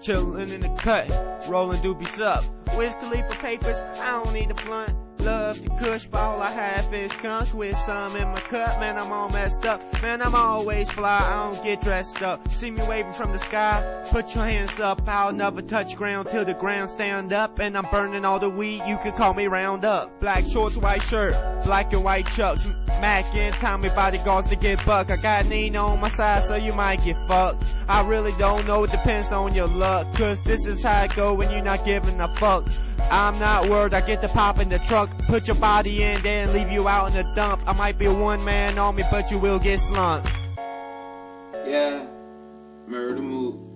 Chillin' in the cut, rollin' doobies up. Wiz Khalifa papers, I don't need a blunt. Love to kush, but all I have is skunk with some in my cup. Man, I'm all messed up. Man, I'm always fly, I don't get dressed up. See me waving from the sky, put your hands up. I'll never touch ground till the ground stand up. And I'm burning all the weed, you can call me round up. Black shorts, white shirt, black and white chucks. Mac and Tommy bodyguards to get buck. I got Nina on my side, so you might get fucked. I really don't know, it depends on your luck. Cause this is how it go when you're not giving a fuck. I'm not worried, I get the pop in the truck. Put your body in there and leave you out in the dump. I might be one man on me, but you will get slumped. Yeah, murder move.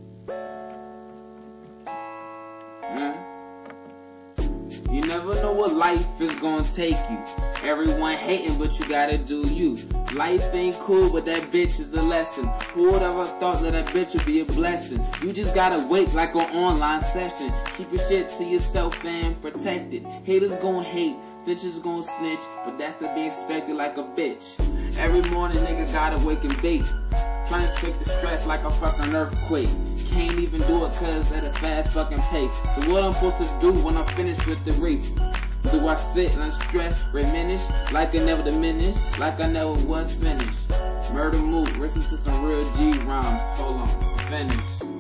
Never know what life is gonna take you. Everyone hating, but you gotta do you. Life ain't cool, but that bitch is a lesson. Who would ever thought that that bitch would be a blessing? You just gotta wait like an online session. Keep your shit to yourself and protect it. Haters gonna hate. Snitches gon' snitch, but that's to be expected like a bitch. Every morning nigga gotta wake and bake. To shake the stress like a fucking earthquake. Can't even do it cause at a fast fucking pace. So what I'm supposed to do when I'm finished with the race? Do I sit and stress, diminish, like I never diminished, like I never was finished? Murder move, listen to some real G rhymes. Hold on, finish.